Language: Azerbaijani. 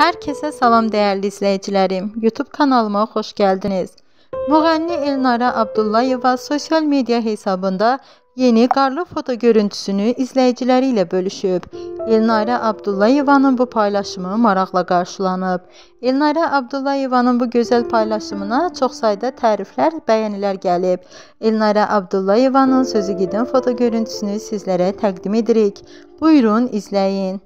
Hər kəsə salam dəyərli izləyicilərim. YouTube kanalıma xoş gəldiniz. Müğənni Elnara Abdullayeva sosial media hesabında yeni qarlı foto görüntüsünü izləyiciləri ilə bölüşüb. Elnara Abdullayevanın bu paylaşımı maraqla qarşılanıb. Elnara Abdullayevanın bu gözəl paylaşımına çox sayda təriflər, bəyənilər gəlib. Elnara Abdullayevanın sözü gedən foto görüntüsünü sizlərə təqdim edirik. Buyurun, izləyin.